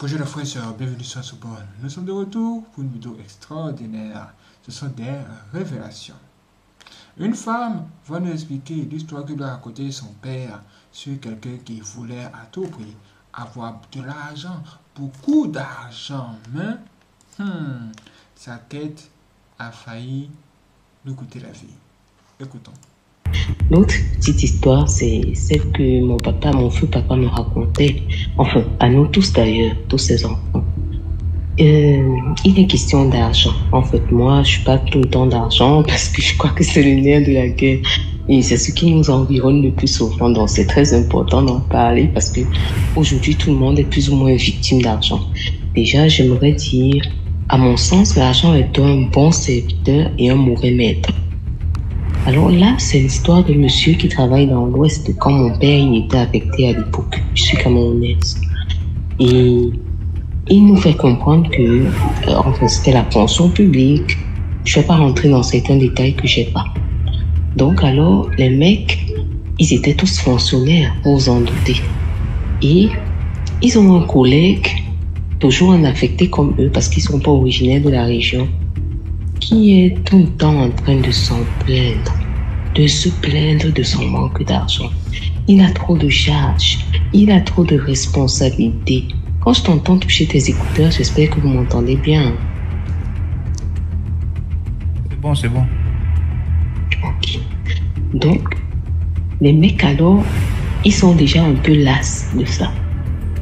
Bonjour la frère et bienvenue sur Soubonne. Nous sommes de retour pour une vidéo extraordinaire. Ce sont des révélations. Une femme va nous expliquer l'histoire que lui a raconté son père sur quelqu'un qui voulait à tout prix avoir de l'argent, beaucoup d'argent, mais hmm, sa quête a failli lui coûter la vie. Écoutons. L'autre petite histoire, c'est celle que mon papa, mon feu papa me racontait. Enfin, à nous tous d'ailleurs, tous ses enfants. Euh, il est question d'argent. En fait, moi, je suis pas tout le temps d'argent parce que je crois que c'est le nerf de la guerre. Et c'est ce qui nous environne le plus souvent. Donc, c'est très important d'en parler parce que aujourd'hui, tout le monde est plus ou moins victime d'argent. Déjà, j'aimerais dire, à mon sens, l'argent est un bon serviteur et un mauvais maître. Alors là, c'est l'histoire de monsieur qui travaille dans l'Ouest quand mon père il était affecté à l'époque. Je suis camerounaise. Et il nous fait comprendre que, euh, enfin, c'était la pension publique. Je vais pas rentrer dans certains détails que j'ai pas. Donc alors, les mecs, ils étaient tous fonctionnaires, vous en doutez. Et ils ont un collègue, toujours un affecté comme eux, parce qu'ils sont pas originaires de la région, qui est tout le temps en train de s'en plaindre, de se plaindre de son manque d'argent. Il a trop de charges, il a trop de responsabilités. Quand je t'entends toucher tes écouteurs, j'espère que vous m'entendez bien. C'est bon, c'est bon. Ok. Donc, les mecs alors, ils sont déjà un peu las de ça.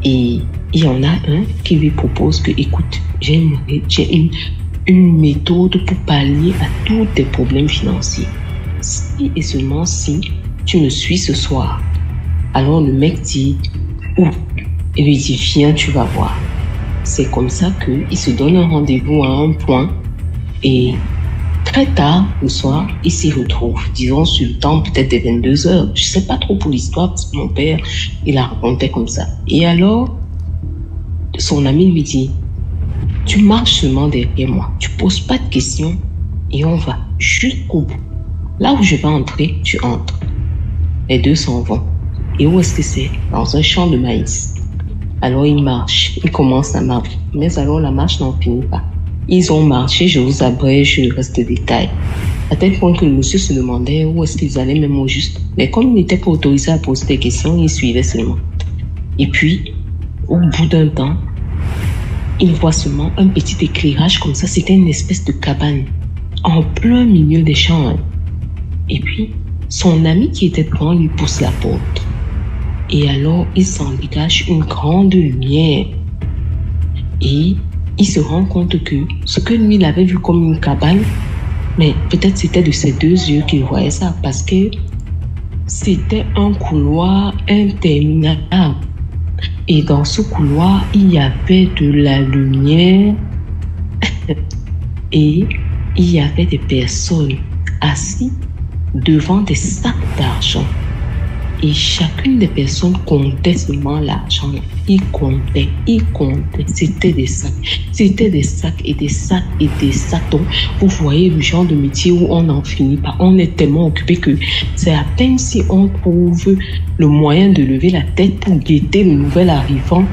Et il y en a un qui lui propose que, écoute, j'ai une, j'ai une, une méthode pour pallier à tous tes problèmes financiers. Si et seulement si tu me suis ce soir. Alors le mec dit, où Il lui dit, viens, tu vas voir. C'est comme ça qu'il se donne un rendez-vous à un point et très tard le soir, il s'y retrouve, disons sur le temps peut-être des 22 heures. Je sais pas trop pour l'histoire parce que mon père, il la racontait comme ça. Et alors, son ami lui dit, tu marches seulement derrière moi, tu poses pas de questions et on va jusqu'au bout. Là où je vais entrer, tu entres. Les deux s'en vont. Et où est-ce que c'est? Dans un champ de maïs. Alors ils marchent, ils commencent à marcher. Mais alors la marche n'en finit pas. Ils ont marché, je vous abrège le reste des détails. À tel point que le monsieur se demandait où est-ce qu'ils allaient même au juste. Mais comme il n'était pas autorisé à poser des questions, il suivait seulement. Et puis, au bout d'un temps, il voit seulement un petit éclairage comme ça. C'était une espèce de cabane en plein milieu des champs. hein. Et puis, son ami qui était devant lui pousse la porte. Et alors, il s'en dégage une grande lumière. Et il se rend compte que ce que lui, il avait vu comme une cabane, mais peut-être c'était de ses deux yeux qu'il voyait ça, parce que c'était un couloir interminable. Et dans ce couloir, il y avait de la lumière et il y avait des personnes assises devant des sacs d'argent. Et chacune des personnes comptait seulement l'argent. Il comptait, il comptait. C'était des sacs. C'était des sacs et des sacs et des sacs. Donc, vous voyez le genre de métier où on n'en finit pas. On est tellement occupé que c'est à peine si on trouve le moyen de lever la tête pour guetter le nouvel arrivant.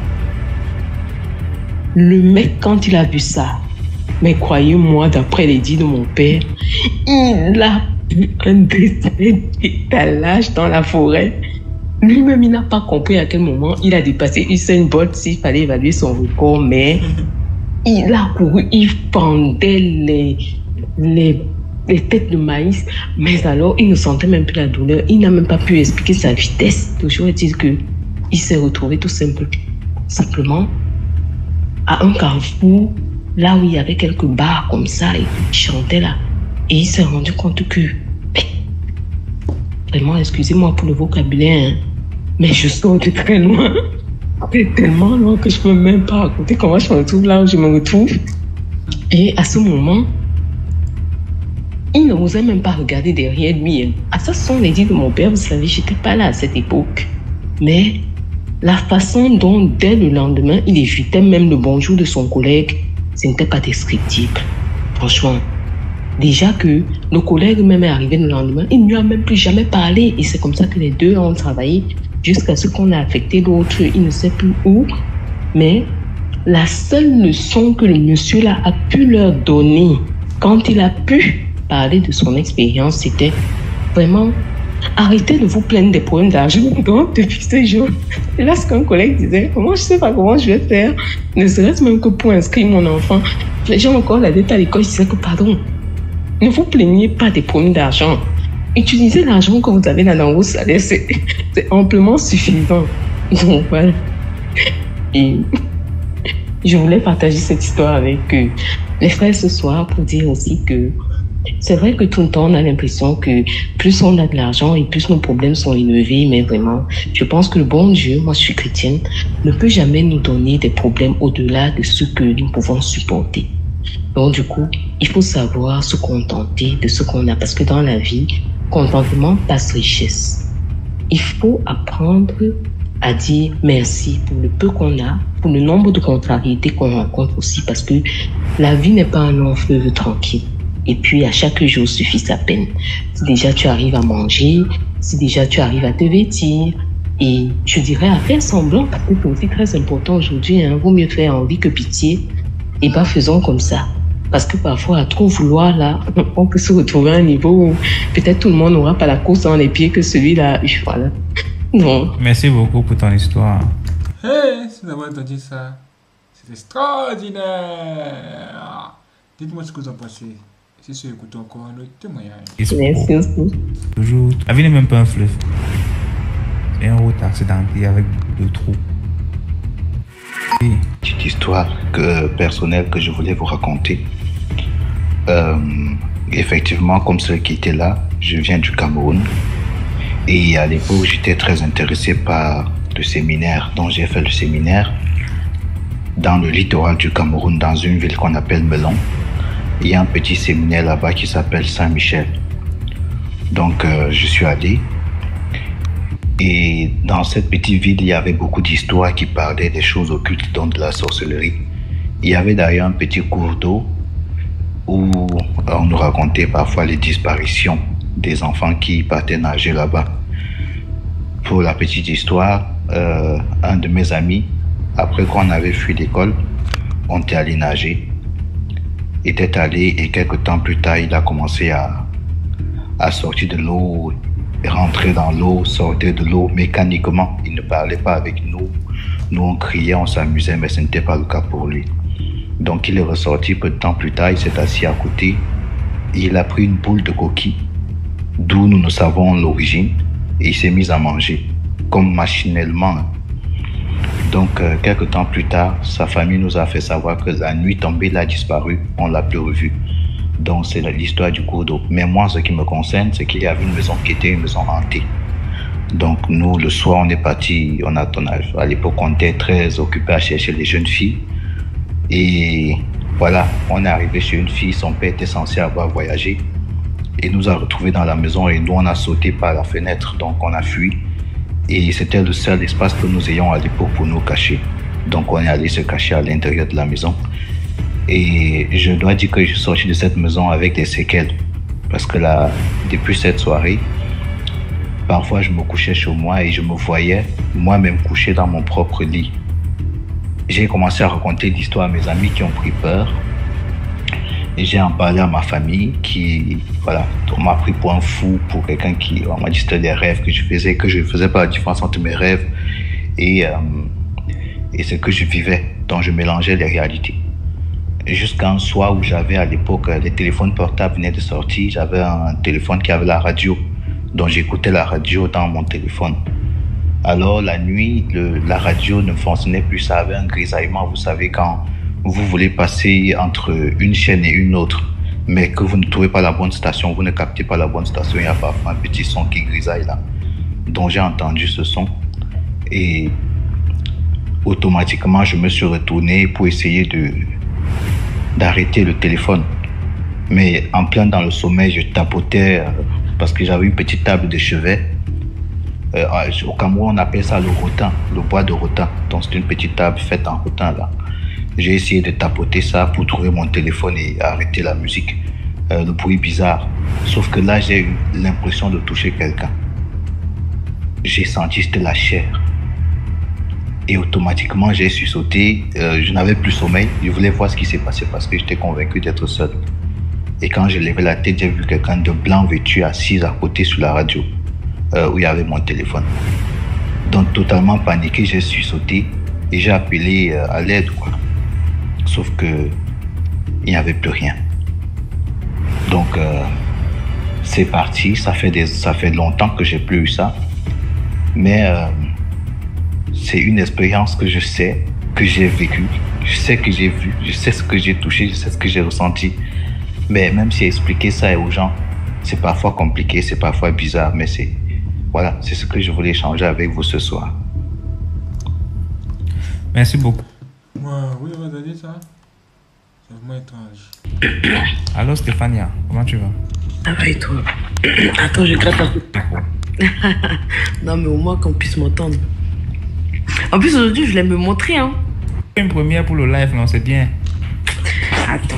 Le mec, quand il a vu ça, mais croyez-moi, d'après les dits de mon père, il a un dessin d'étalage dans la forêt. Lui-même, il n'a pas compris à quel moment il a dépassé Usain Bolt s'il fallait évaluer son record, mais il a couru, il pendait les, les, les têtes de maïs, mais alors il ne sentait même plus la douleur. Il n'a même pas pu expliquer sa vitesse. Toujours est-il que il s'est retrouvé tout simple, simplement à un carrefour, là où il y avait quelques bars comme ça, et il chantait là. Et il s'est rendu compte que, vraiment, excusez-moi pour le vocabulaire, hein, mais je sors de très loin. Tellement loin que je peux même pas raconter comment je me retrouve là où je me retrouve. Et à ce moment, il n'osait même pas regarder derrière lui. hein. À ça, les dits de mon père, vous savez, j'étais pas là à cette époque. Mais la façon dont, dès le lendemain, il évitait même le bonjour de son collègue, ce n'était pas descriptible. Franchement. Déjà que le collègue même est arrivé le lendemain, il ne lui a même plus jamais parlé. Et c'est comme ça que les deux ont travaillé jusqu'à ce qu'on a affecté l'autre, il ne sait plus où. Mais la seule leçon que le monsieur là a pu leur donner quand il a pu parler de son expérience, c'était vraiment arrêtez de vous plaindre des problèmes d'argent. Donc, depuis ce jour, lorsqu'un collègue disait, comment je sais pas comment je vais faire, ne serait-ce même que pour inscrire mon enfant, gens encore la dette à l'école, je disais que pardon, ne vous plaignez pas des problèmes d'argent. Utilisez l'argent que vous avez là dans vos salaires, c'est amplement suffisant. Voilà. Et je voulais partager cette histoire avec euh, les frères ce soir pour dire aussi que c'est vrai que tout le temps, on a l'impression que plus on a de l'argent et plus nos problèmes sont élevés, mais vraiment, je pense que le bon Dieu, moi je suis chrétienne, ne peut jamais nous donner des problèmes au-delà de ce que nous pouvons supporter. Donc du coup, il faut savoir se contenter de ce qu'on a, parce que dans la vie, contentement passe richesse. Il faut apprendre à dire merci pour le peu qu'on a, pour le nombre de contrariétés qu'on rencontre aussi, parce que la vie n'est pas un long fleuve tranquille. Et puis, à chaque jour suffit sa peine. Si déjà tu arrives à manger, si déjà tu arrives à te vêtir, et je dirais à faire semblant, parce que c'est aussi très important aujourd'hui, hein, vaut mieux faire envie que pitié, et pas faisons comme ça. Parce que parfois, à trop vouloir, là, on peut se retrouver à un niveau où peut-être tout le monde n'aura pas la course dans les pieds que celui-là. Voilà. Non. Merci beaucoup pour ton histoire. Hey, si vous avez entendu ça, c'est extraordinaire. Dites-moi ce que vous en pensez. Si c'est écoute encore un autre témoignage. Merci aussi. Toujours. La vie n'est même pas un fleuve. C'est un route accidenté avec de trous. Petite histoire personnelle que je voulais vous raconter. Euh, effectivement, comme ceux qui étaient là, je viens du Cameroun. Et à l'époque, j'étais très intéressé par le séminaire. Donc, j'ai fait le séminaire dans le littoral du Cameroun, dans une ville qu'on appelle Melon il y a un petit séminaire là-bas qui s'appelle Saint-Michel. Donc, euh, je suis allé. Et dans cette petite ville, il y avait beaucoup d'histoires qui parlaient des choses occultes, dont de la sorcellerie. Il y avait d'ailleurs un petit cours d'eau où on nous racontait parfois les disparitions des enfants qui partaient nager là-bas. Pour la petite histoire, euh, un de mes amis, après qu'on avait fui l'école, on était allé nager était allé et quelques temps plus tard, il a commencé à sortir de l'eau, rentrer dans l'eau, sortir de l'eau mécaniquement. Il ne parlait pas avec nous. Nous, on criait, on s'amusait, mais ce n'était pas le cas pour lui. Donc, il est ressorti peu de temps plus tard, il s'est assis à côté il a pris une boule de coquille, d'où nous ne savons l'origine, et il s'est mis à manger, comme machinalement. Donc, euh, quelques temps plus tard, sa famille nous a fait savoir que la nuit tombée, il a disparu. On l'a plus revu. Donc, c'est l'histoire du cours d'eau. Mais moi, ce qui me concerne, c'est qu'il y avait une maison qui était une maison hantée. Donc, nous, le soir, on est parti, on a ton. À l'époque, on était très occupés à chercher les jeunes filles. Et voilà, on est arrivé chez une fille, son père était censé avoir voyagé. Et nous a retrouvés dans la maison et nous, on a sauté par la fenêtre. Donc, on a fui. Et c'était le seul espace que nous ayons à l'époque pour nous cacher. Donc on est allé se cacher à l'intérieur de la maison. Et je dois dire que je suis sorti de cette maison avec des séquelles. Parce que là, depuis cette soirée, parfois je me couchais chez moi et je me voyais moi-même couché dans mon propre lit. J'ai commencé à raconter l'histoire à mes amis qui ont pris peur. Et j'ai en parlé à ma famille qui, voilà, on m'a pris pour un fou, pour quelqu'un qui, on m'a dit c'était des rêves que je faisais, que je ne faisais pas la différence entre mes rêves et, euh, et ce que je vivais, dont je mélangeais les réalités. Jusqu'à un soir où j'avais à l'époque, les téléphones portables venaient de sortir, j'avais un téléphone qui avait la radio, donc j'écoutais la radio dans mon téléphone. Alors la nuit, le, la radio ne fonctionnait plus, ça avait un grisaillement, vous savez, quand vous voulez passer entre une chaîne et une autre, mais que vous ne trouvez pas la bonne station, vous ne captez pas la bonne station, il y a parfois un petit son qui grisaille là. Donc j'ai entendu ce son et automatiquement je me suis retourné pour essayer de d'arrêter le téléphone. Mais en plein dans le sommeil, je tapotais euh, parce que j'avais une petite table de chevet. Euh, au Cameroun, on appelle ça le rotin, le bois de rotin. Donc c'est une petite table faite en rotin là. J'ai essayé de tapoter ça pour trouver mon téléphone et arrêter la musique. Euh, le bruit bizarre. Sauf que là, j'ai eu l'impression de toucher quelqu'un. J'ai senti c'était la chair. Et automatiquement, j'ai sursauté. Euh, je n'avais plus sommeil. Je voulais voir ce qui s'est passé parce que j'étais convaincu d'être seul. Et quand j'ai levé la tête, j'ai vu quelqu'un de blanc vêtu assis à côté sur la radio euh, où il y avait mon téléphone. Donc, totalement paniqué, j'ai sursauté et j'ai appelé euh, à l'aide. Sauf que il n'y avait plus rien. Donc, euh, c'est parti. Ça fait, des, ça fait longtemps que j'ai plus eu ça. Mais c'est une expérience que je sais, que j'ai vécue. Je sais que j'ai vu, je sais ce que j'ai touché, je sais ce que j'ai ressenti. Mais même si expliquer ça aux gens, c'est parfois compliqué, c'est parfois bizarre, mais c'est voilà, c'est ce que je voulais échanger avec vous ce soir. Merci beaucoup. Ouais, oui, on va? Dire ça. C'est vraiment étrange. Alors Stéphania, comment tu vas? Ça va et toi? Attends, je gratte un peu. non, mais au moins qu'on puisse m'entendre. En plus, aujourd'hui, je voulais me montrer. Hein. Une première pour le live, non, c'est bien. Attends.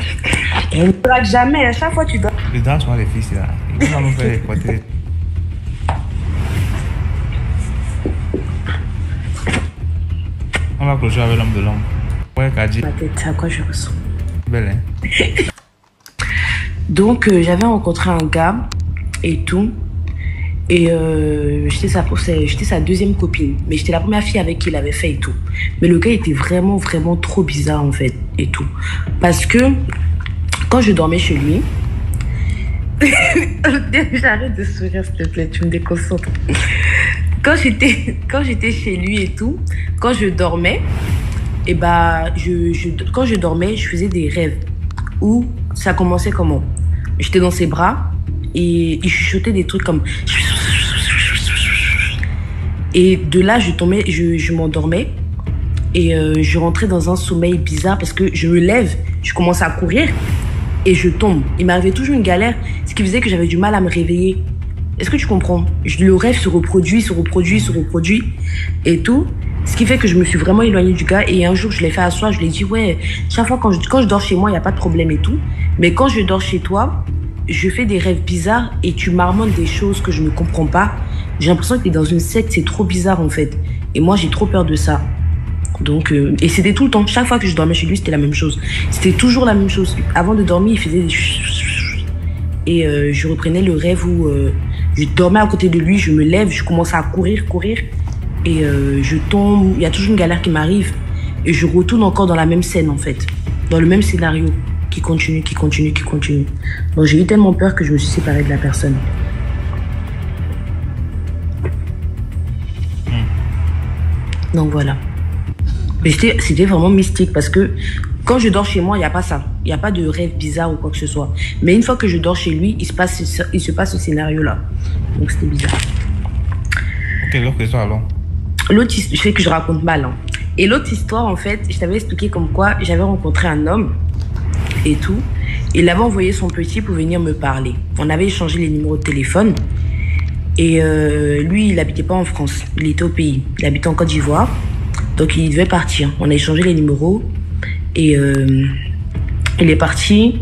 On ne drague jamais. À chaque fois, tu dois. Le dans sur les fils là. Ils vont nous faire côtés. On va clôturer avec l'homme de l'homme. Ouais, Kadi. Ma tête, c'est à quoi je ressens. Belle, hein Donc, euh, j'avais rencontré un gars et tout. Et euh, j'étais sa, deuxième copine. Mais j'étais la première fille avec qui il avait fait et tout. Mais le gars était vraiment, vraiment trop bizarre en fait. Et tout. Parce que quand je dormais chez lui. J'arrête de sourire, s'il te plaît, tu me déconcentres. Quand j'étais, quand j'étais chez lui et tout, quand je dormais, et bah, je, je- quand je dormais, je faisais des rêves où ça commençait comment? J'étais dans ses bras et il chuchotait des trucs comme. Et de là, je tombais, je, m'endormais et euh, je rentrais dans un sommeil bizarre parce que je me lève, je commence à courir et je tombe. Il m'arrivait toujours une galère, ce qui faisait que j'avais du mal à me réveiller. Est-ce que tu comprends? Le rêve se reproduit, se reproduit, se reproduit et tout. Ce qui fait que je me suis vraiment éloignée du gars. Et un jour, je l'ai fait asseoir, je lui ai dit, ouais, chaque fois quand je, quand je dors chez moi, il n'y a pas de problème et tout. Mais quand je dors chez toi, je fais des rêves bizarres et tu marmonnes des choses que je ne comprends pas. J'ai l'impression que tu es dans une secte, c'est trop bizarre en fait. Et moi, j'ai trop peur de ça. Donc, euh, et c'était tout le temps. Chaque fois que je dormais chez lui, c'était la même chose. C'était toujours la même chose. Avant de dormir, il faisait des et euh, je reprenais le rêve où euh, je dormais à côté de lui, je me lève, je commence à courir, courir, et je tombe. Il y a toujours une galère qui m'arrive, et je retourne encore dans la même scène en fait, dans le même scénario qui continue, qui continue, qui continue. Donc j'ai eu tellement peur que je me suis séparée de la personne. Donc voilà. C'était vraiment mystique parce que quand je dors chez moi, il n'y a pas ça. Il n'y a pas de rêve bizarre ou quoi que ce soit. Mais une fois que je dors chez lui, il se passe, ce- il se passe ce scénario-là. Donc c'était bizarre. Ok, l'autre histoire alors. L'autre je sais que je raconte mal. hein. Et l'autre histoire, en fait, je t'avais expliqué comme quoi j'avais rencontré un homme et tout. Il avait envoyé son petit pour venir me parler. On avait échangé les numéros de téléphone. Et euh, lui, il habitait pas en France. Il était au pays. Il habitait en Côte d'Ivoire. Donc il devait partir. On a échangé les numéros. Et euh, il est parti.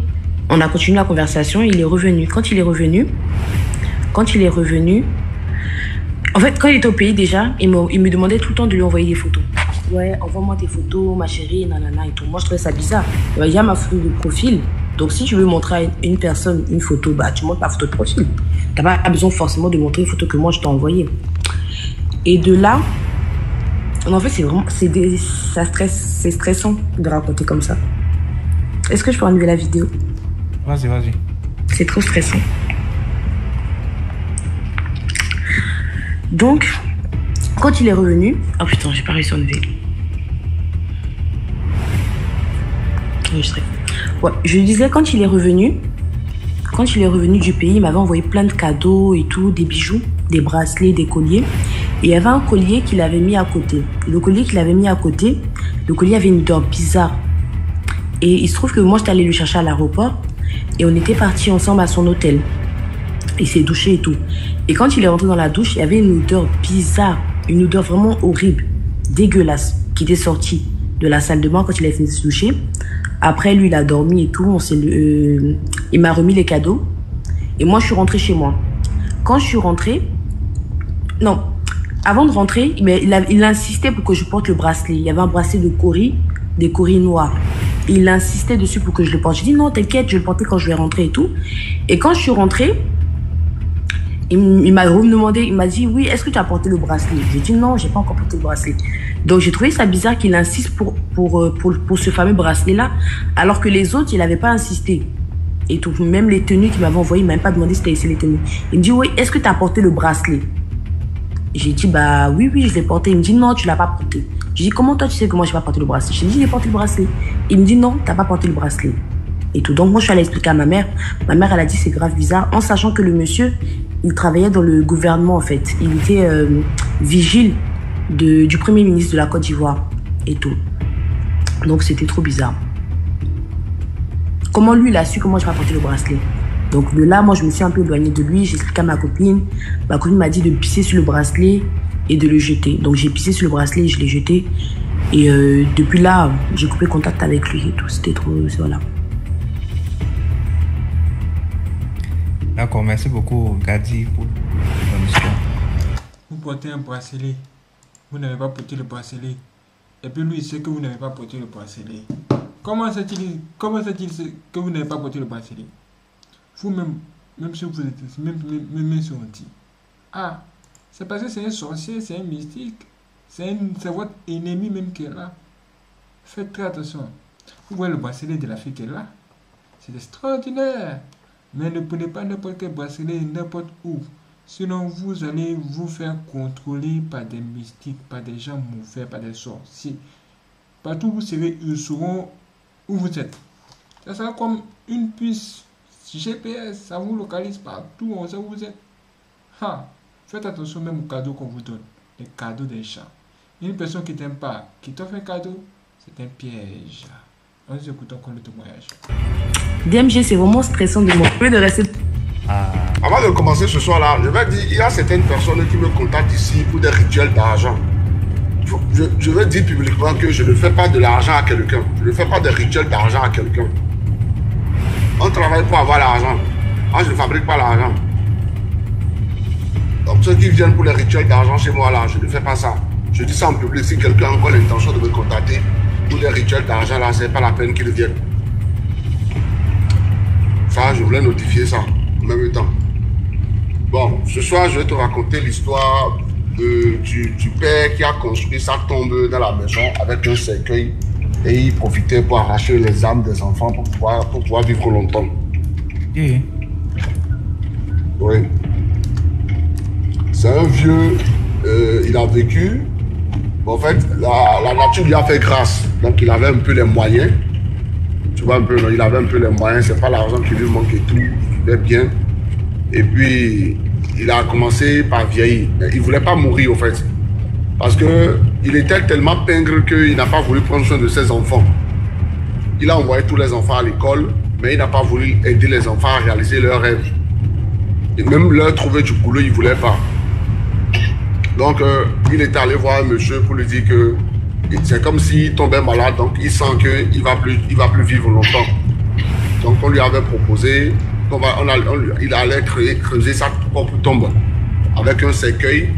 On a continué la conversation. Il est revenu. Quand il est revenu, quand il est revenu, en fait, quand il était au pays déjà, il me, il me demandait tout le temps de lui envoyer des photos. Ouais, envoie-moi tes photos, ma chérie, nanana et tout. Moi, je trouvais ça bizarre. Il y a ma photo de profil. Donc, si tu veux montrer à une- personne une photo, bah, tu montres ta photo de profil. T'as pas besoin forcément de montrer une photo que moi, je t'ai envoyée. Et de là, en fait, c'est vraiment, c'est des, ça stresse, c'est stressant de raconter comme ça. Est-ce que je peux enlever la vidéo? Vas-y, vas-y. c'est trop stressant. Donc, quand il est revenu. Oh putain, j'ai pas réussi à enlever. Enregistré. Ouais, je disais, quand il est revenu, quand il est revenu du pays, il m'avait envoyé plein de cadeaux et tout, des bijoux, des bracelets, des colliers. Et il y avait un collier qu'il avait mis à côté. Le collier qu'il avait mis à côté, le collier avait une odeur bizarre. Et il se trouve que moi, j'étais allée le chercher à l'aéroport et on était partis ensemble à son hôtel. Il s'est douché et tout. Et quand il est rentré dans la douche, il y avait une odeur bizarre, une odeur vraiment horrible, dégueulasse, qui était sortie de la salle de bain quand il a fini de se doucher. Après, lui, il a dormi et tout. On s'est, euh, il m'a remis les cadeaux. Et moi, je suis rentrée chez moi. Quand je suis rentrée, non, avant de rentrer, mais il, a- il insistait pour que je porte le bracelet. Il y avait un bracelet de Cori, des Cori noirs. Il insistait dessus pour que je le porte. J'ai dit non, t'inquiète, je vais le porter quand je vais rentrer et tout. Et quand je suis rentrée, il, m'a demandé, il m'a dit oui, est-ce que tu as porté le bracelet? J'ai dit non, j'ai pas encore porté le bracelet. Donc j'ai trouvé ça bizarre qu'il insiste pour, pour, euh, pour, pour ce fameux bracelet-là, alors que les autres, il n'avait pas insisté. Et tout, même les tenues qu'il m'avait envoyées, il m'a même pas demandé si c'était ici les tenues. Il me dit oui, est-ce que tu as porté le bracelet? J'ai dit, bah oui, oui, je l'ai porté. Il me dit, non, tu l'as pas porté. J'ai dit, comment toi tu sais que moi je n'ai pas porté le bracelet? J'ai dit, j'ai porté le bracelet. Il me dit, non, t'as pas porté le bracelet. Et tout. Donc moi je suis allée expliquer à ma mère. Ma mère, elle a dit, c'est grave bizarre, en sachant que le monsieur, il travaillait dans le gouvernement en fait. Il était euh, vigile de, du premier ministre de la Côte d'Ivoire et tout. Donc c'était trop bizarre. Comment lui, il a su comment je porté le bracelet? Donc de là, moi, je me suis un peu éloignée de lui. J'ai expliqué à ma copine. Ma copine m'a dit de pisser sur le bracelet et de le jeter. Donc j'ai pissé sur le bracelet et je l'ai jeté. Et euh, depuis là, j'ai coupé contact avec lui et tout. C'était trop... Voilà. Merci beaucoup, Gadi. Vous portez un bracelet. Vous n'avez pas porté le bracelet. Et puis lui, il sait que vous n'avez pas porté le bracelet. Comment sait-il que vous n'avez pas porté le bracelet? Vous-même, même si vous êtes même, même, même, si on dit, ah, c'est parce que c'est un sorcier, c'est un mystique, c'est votre ennemi même qui est là. Faites très attention. Vous voyez le bracelet de la fille qui est là C'est extraordinaire. Mais ne prenez pas n'importe quel bracelet n'importe où. Sinon, vous allez vous faire contrôler par des mystiques, par des gens mauvais, par des sorciers. Partout où vous serez, ils sauront où vous êtes. Ça sera comme une puce GPS, ça vous localise partout, on sait où vous êtes. Ha, faites attention même aux cadeaux qu'on vous donne, les cadeaux des gens. Une personne qui t'aime pas, qui t'offre un cadeau, c'est un piège. Écoute encore le témoignage. DMG, c'est vraiment stressant de moi. de rester... Ah, Avant de commencer ce soir-là, je vais dire, il y a certaines personnes qui me contactent ici pour des rituels d'argent. Je, je veux dire publiquement que je ne fais pas de l'argent à quelqu'un. Je ne fais pas de rituels d'argent à quelqu'un. On travaille pour avoir l'argent. Moi, je ne fabrique pas l'argent. Donc ceux qui viennent pour les rituels d'argent chez moi, là, je ne fais pas ça. Je dis ça en public. Si quelqu'un a encore l'intention de me contacter pour des rituels d'argent, là, c'est pas la peine qu'il vienne. Ça, je voulais notifier ça en même temps. Bon, ce soir, je vais te raconter l'histoire du, du père qui a construit sa tombe dans la maison avec un cercueil et il profitait pour arracher les âmes des enfants pour pouvoir, pour pouvoir vivre longtemps. Oui. C'est un vieux, euh, il a vécu. En fait, la, nature lui a fait grâce. Donc, il avait un peu les moyens. Tu vois un peu, non, il avait un peu les moyens. C'est pas l'argent qui lui manque et tout. Il vivait bien. Et puis, il a commencé par vieillir. Mais il voulait pas mourir, en fait. Parce que il était tellement pingre qu'il n'a pas voulu prendre soin de ses enfants. Il a envoyé tous les enfants à l'école, mais il n'a pas voulu aider les enfants à réaliser leurs rêves. Et même leur trouver du boulot, il voulait pas. Donc, euh, il est allé voir un monsieur pour lui dire que c'est comme s'il tombait malade, donc il sent qu'il ne va, plus- va plus vivre longtemps. Donc, on lui avait proposé, qu'on va- on a- on il allait creuser, sa propre tombe avec un cercueil.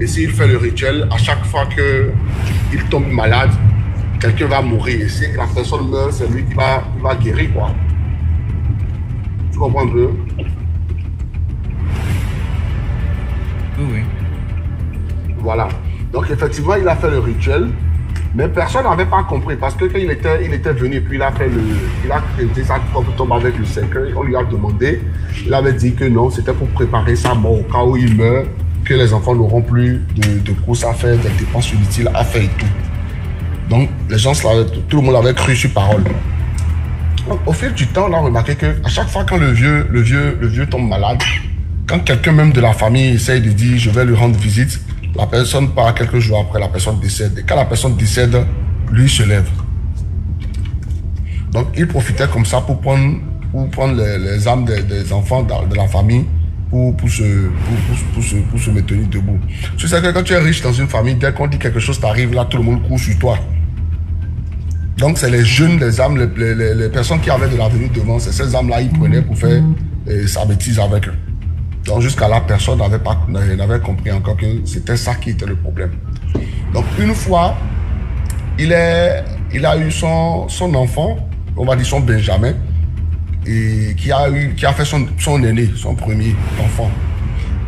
Et s'il fait le rituel, à chaque fois qu'il tombe malade, quelqu'un va mourir. Et si la personne meurt, c'est lui qui va, va guérir, quoi. Tu comprends un peu? Oui, oui. Voilà. Donc effectivement, il a fait le rituel, mais personne n'avait pas compris parce que quand il était, il était venu, puis il a fait le, il a créé sa propre tombe avec le cercueil. On lui a demandé, il avait dit que non, c'était pour préparer sa mort au cas où il meurt, que les enfants n'auront plus de, courses à faire, des dépenses inutiles à faire et tout. Donc les gens, tout le monde avait cru sur parole. Donc, au fil du temps, on a remarqué que à chaque fois quand le vieux, le vieux, le vieux tombe malade, quand quelqu'un même de la famille essaye de dire je vais lui rendre visite, la personne part quelques jours après, la personne décède. Et quand la personne décède, lui se lève. Donc il profitait comme ça pour prendre, pour prendre les, les âmes des, des enfants de, de la famille pour, pour, se, pour, se, pour se maintenir debout. Tu sais que quand tu es riche dans une famille, dès qu'on dit quelque chose t'arrive, là tout le monde court sur toi. Donc c'est les jeunes, les âmes, les, les- les- les personnes qui avaient de l'avenir devant, c'est ces âmes-là ils prenaient pour faire euh, sa bêtise avec eux. Donc jusqu'à là, personne n'avait pas n'avait compris encore que c'était ça qui était le problème. Donc une fois, il, est, il a eu son, son enfant, on va dire son Benjamin, et qui a, qui a fait son, son aîné, son premier enfant.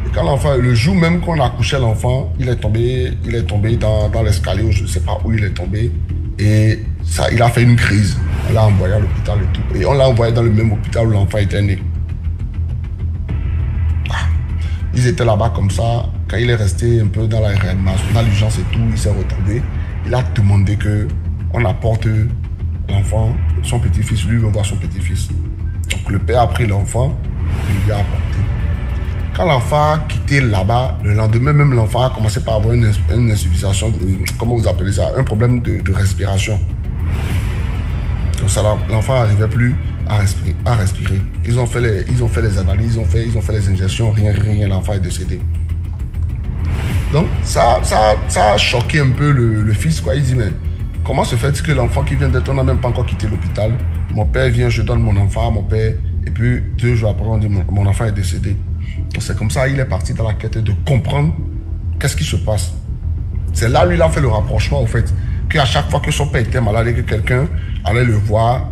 Et quand l'enfant, le jour même qu'on a accouché l'enfant, il est tombé, il est tombé dans, dans l'escalier, je ne sais pas où il est tombé. Et ça, il a fait une crise. On l'a envoyé à l'hôpital et tout. Et on l'a envoyé dans le même hôpital où l'enfant était né. Ils étaient là-bas comme ça. Quand il est resté un peu dans la réanimation, dans l'urgence et tout, il s'est retrouvé. Il a demandé que on apporte l'enfant, son petit-fils. Lui veut voir son petit-fils. Donc le père a pris l'enfant, il lui a apporté. Quand l'enfant a quitté là-bas, le lendemain même, l'enfant a commencé par avoir une, insuffisance, comment vous appelez ça, un problème de, respiration. Donc ça, l'enfant n'arrivait plus à respirer. Ils ont fait les, ils ont fait les analyses, ils ont fait, ils ont fait les injections, rien, rien, l'enfant est décédé. Donc ça, ça, ça a choqué un peu le, fils, quoi. Il dit, mais comment se fait-il que l'enfant qui vient d'être, on n'a même pas encore quitté l'hôpital, mon père vient, je donne mon enfant à mon père, et puis deux jours après, on dit, mon, enfant est décédé. C'est comme ça, il est parti dans la quête de comprendre qu'est-ce qui se passe. C'est là, lui, il a fait le rapprochement, au fait, qu'à chaque fois que son père était malade et que quelqu'un allait le voir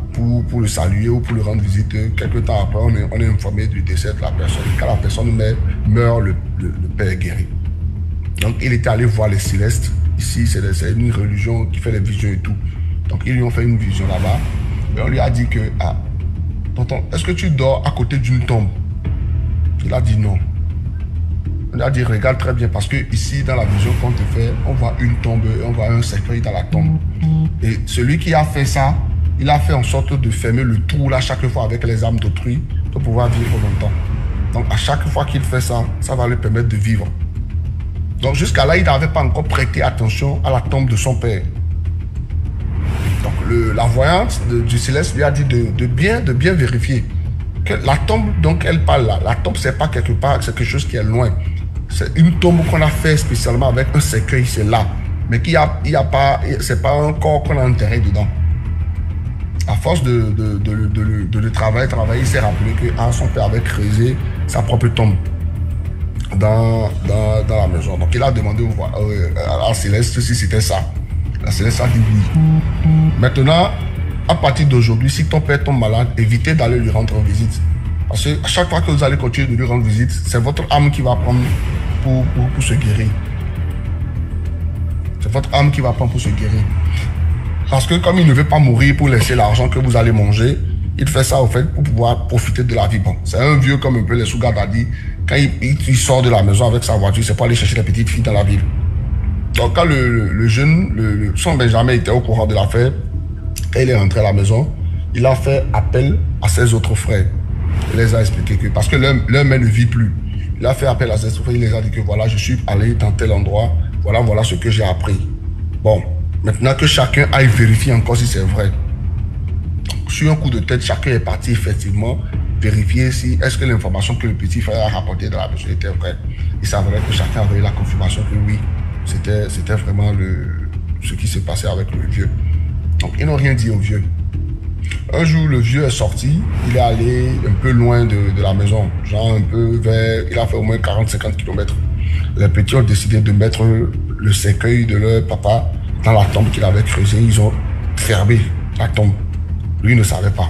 pour, le saluer ou pour le rendre visite, quelques temps après, on est, informé du décès de la personne. Quand la personne meurt, le père est guéri. Donc, il était allé voir les célestes. Ici, c'est une religion qui fait les visions et tout. Donc, ils lui ont fait une vision là-bas. Et on lui a dit que, ah, tonton, est-ce que tu dors à côté d'une tombe? Il a dit non. On lui a dit, regarde très bien, parce que ici, dans la vision qu'on te fait, on voit une tombe, on voit un cercueil dans la tombe. Et celui qui a fait ça, il a fait en sorte de fermer le trou là chaque fois avec les âmes d'autrui pour pouvoir vivre longtemps. Donc, à chaque fois qu'il fait ça, ça va lui permettre de vivre. Donc jusqu'à là, il n'avait pas encore prêté attention à la tombe de son père. Donc la voyante du céleste lui a dit de, bien, vérifier que la tombe dont elle parle là, la tombe c'est pas quelque part, c'est quelque chose qui est loin. C'est une tombe qu'on a fait spécialement avec un cercueil, c'est là. Mais qui a, y a pas, c'est pas un corps qu'on a enterré dedans. À force de, de, de, le travailler, travailler, il s'est rappelé que son père avait creusé sa propre tombe dans, dans, dans, la maison. Donc il a demandé euh, à Céleste si c'était ça. La Céleste a dit oui. Maintenant, à partir d'aujourd'hui, si ton père tombe malade, évitez d'aller lui rendre visite. Parce que à chaque fois que vous allez continuer de lui rendre visite, c'est votre âme qui va prendre pour, pour se guérir. C'est votre âme qui va prendre pour se guérir. Parce que comme il ne veut pas mourir pour laisser l'argent que vous allez manger, il fait ça au fait pour pouvoir profiter de la vie. Bon, c'est un vieux comme un peu les Sougards a dit. Quand il, sort de la maison avec sa voiture, c'est pour aller chercher la petite fille dans la ville. Donc quand le, jeune, le, son Benjamin était au courant de l'affaire, quand il est rentré à la maison, il a fait appel à ses autres frères. Il les a expliqué que, parce que l'un ne vit plus. Il a fait appel à ses autres frères, il les a dit que voilà, je suis allé dans tel endroit, voilà, voilà ce que j'ai appris. Bon, maintenant que chacun aille vérifier encore si c'est vrai sur un coup de tête, chacun est parti effectivement vérifier si est-ce que l'information que le petit frère a rapportée dans la maison était vraie. Il s'avérait que chacun avait eu la confirmation que oui, c'était, c'était vraiment le, ce qui s'est passé avec le vieux. Donc ils n'ont rien dit au vieux. Un jour, le vieux est sorti, il est allé un peu loin de, de la maison, genre un peu vers, il a fait au moins 40-50 km. Les petits ont décidé de mettre le cercueil de leur papa dans la tombe qu'il avait creusée. Ils ont fermé la tombe. Lui ne savait pas.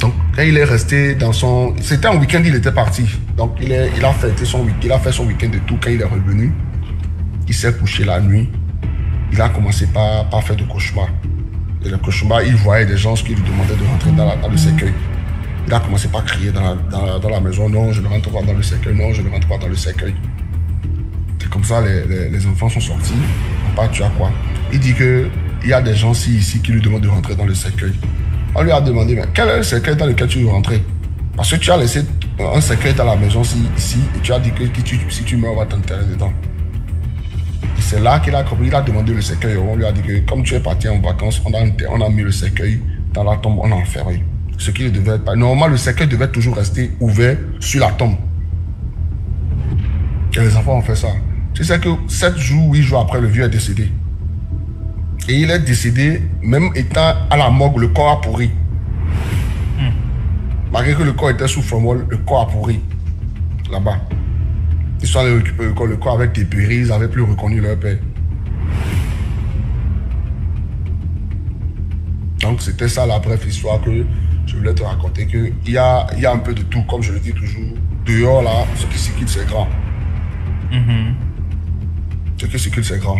Donc, quand il est resté dans son... C'était un week-end, il était parti. Donc, il, a fêté son, il a fait son week-end de tout. Quand il est revenu, il s'est couché la nuit. Il a commencé par, faire de cauchemars. Et le cauchemar, il voyait des gens qui lui demandaient de rentrer dans, le cercueil. Il a commencé par crier dans la, maison, non, je ne rentre pas dans le cercueil, non, je ne rentre pas dans le cercueil. C'est comme ça, les, enfants sont sortis. Tu as quoi? Il dit que il y a des gens ici, qui lui demandent de rentrer dans le cercueil. On lui a demandé, mais quel est le cercueil dans lequel tu veux rentrer? Parce que tu as laissé un cercueil dans la maison ici, et tu as dit que si tu meurs, on va t'enterrer dedans. C'est là qu'il a compris, il a demandé le cercueil. On lui a dit que comme tu es parti en vacances, on a, on a mis le cercueil dans la tombe, on a enfermé. Ce qui ne devait pas. Normalement, le cercueil devait toujours rester ouvert sur la tombe. Et les enfants ont fait ça. Tu sais que 7 jours, 8 jours après, le vieux est décédé. Et il est décédé, même étant à la morgue, le corps a pourri. Hmm. Malgré que le corps était sous formol, le corps a pourri. là-bas. Ils sont allés récupérer le corps. Le corps avait dépéri, ils n'avaient plus reconnu leur père. Donc c'était ça la brève histoire que je voulais te raconter. Que il y a, y a un peu de tout, comme je le dis toujours. Dehors là, ce qui circule c'est grand. Mhm. Ce qui circule c'est grand.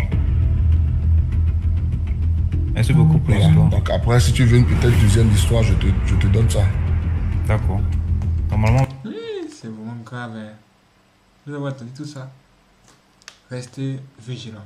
Merci beaucoup pour Voilà. l'histoire. Donc après, si tu veux une peut-être deuxième histoire, je te, je te donne ça. D'accord. Normalement, Oui, c'est vraiment grave. hein. Vous avez entendu tout ça. Restez vigilants.